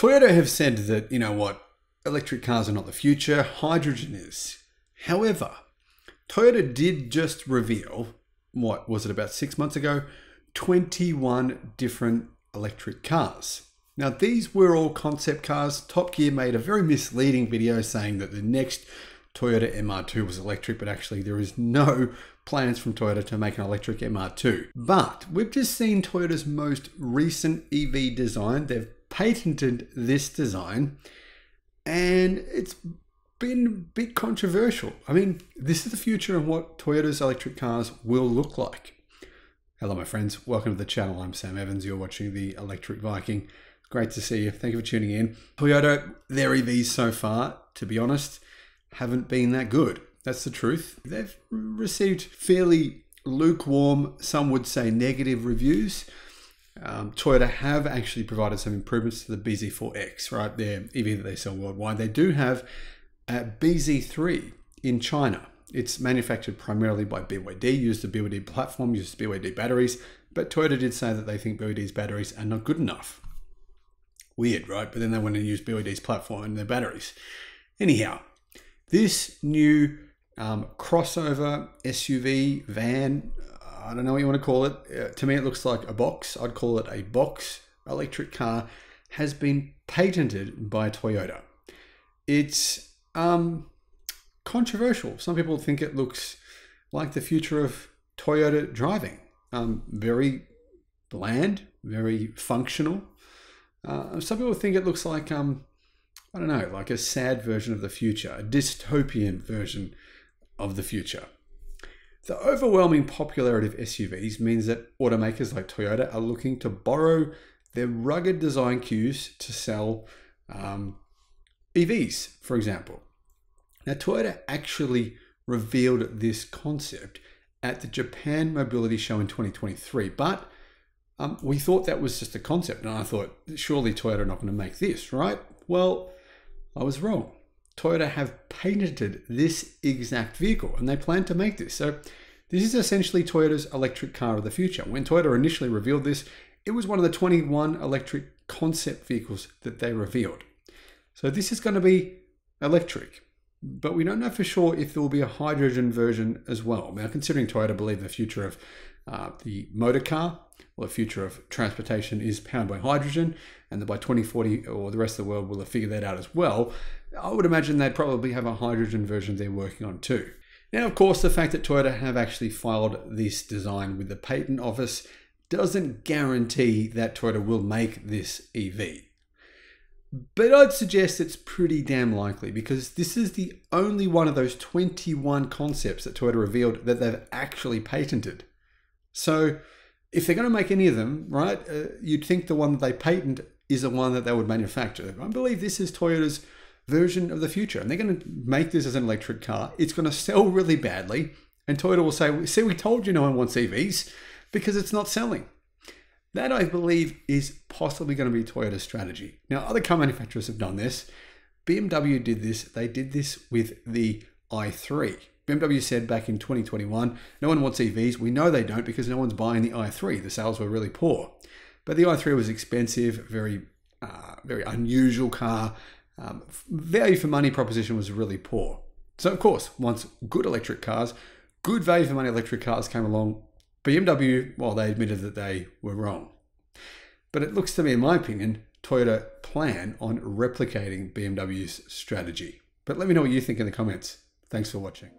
Toyota have said that, you know what, electric cars are not the future, hydrogen is. However, Toyota did just reveal, what was it, about six months ago, 21 different electric cars. Now, these were all concept cars. Top Gear made a very misleading video saying that the next Toyota MR2 was electric, but actually there is no plans from Toyota to make an electric MR2. But we've just seen Toyota's most recent EV design. They've patented this design and it's been a bit controversial. I mean, this is the future of what Toyota's electric cars will look like. Hello, my friends. Welcome to the channel. I'm Sam Evans. You're watching the Electric Viking. Great to see you. Thank you for tuning in. Toyota, their EVs so far, to be honest, haven't been that good. That's the truth. They've received fairly lukewarm, some would say negative reviews. Um, Toyota have actually provided some improvements to the BZ4X, right? Their EV that they sell worldwide. They do have a BZ3 in China. It's manufactured primarily by BYD, used the BYD platform, uses BYD batteries, but Toyota did say that they think BYD's batteries are not good enough. Weird, right? But then they went and used BYD's platform and their batteries. Anyhow, this new um, crossover SUV van, I don't know what you want to call it. Uh, to me, it looks like a box. I'd call it a box electric car, has been patented by Toyota. It's um, controversial. Some people think it looks like the future of Toyota driving. Um, very bland, very functional. Uh, some people think it looks like um, I don't know, like a sad version of the future, a dystopian version of the future. The overwhelming popularity of SUVs means that automakers like Toyota are looking to borrow their rugged design cues to sell um, EVs, for example. Now, Toyota actually revealed this concept at the Japan Mobility Show in 2023, but um, we thought that was just a concept, and I thought, surely Toyota are not going to make this, right? Well, I was wrong. Toyota have patented this exact vehicle and they plan to make this. So this is essentially Toyota's electric car of the future. When Toyota initially revealed this, it was one of the 21 electric concept vehicles that they revealed. So this is going to be electric, but we don't know for sure if there will be a hydrogen version as well. Now, considering Toyota believe the future of uh, the motor car or the future of transportation is powered by hydrogen, and that by 2040 or the rest of the world will have figured that out as well, I would imagine they'd probably have a hydrogen version they're working on too. Now, of course, the fact that Toyota have actually filed this design with the patent office doesn't guarantee that Toyota will make this EV. But I'd suggest it's pretty damn likely because this is the only one of those 21 concepts that Toyota revealed that they've actually patented. So if they're going to make any of them, right, uh, you'd think the one that they patent is the one that they would manufacture. I believe this is Toyota's version of the future. And they're going to make this as an electric car. It's going to sell really badly. And Toyota will say, see, we told you no one wants EVs because it's not selling. That, I believe, is possibly going to be Toyota's strategy. Now, other car manufacturers have done this. BMW did this. They did this with the i3. BMW said back in 2021, no one wants EVs. We know they don't because no one's buying the i3. The sales were really poor. But the i3 was expensive, very, uh, very unusual car. Um, value for money proposition was really poor. So of course, once good electric cars, good value for money electric cars came along, BMW, well, they admitted that they were wrong. But it looks to me, in my opinion, Toyota plan on replicating BMW's strategy. But let me know what you think in the comments. Thanks for watching.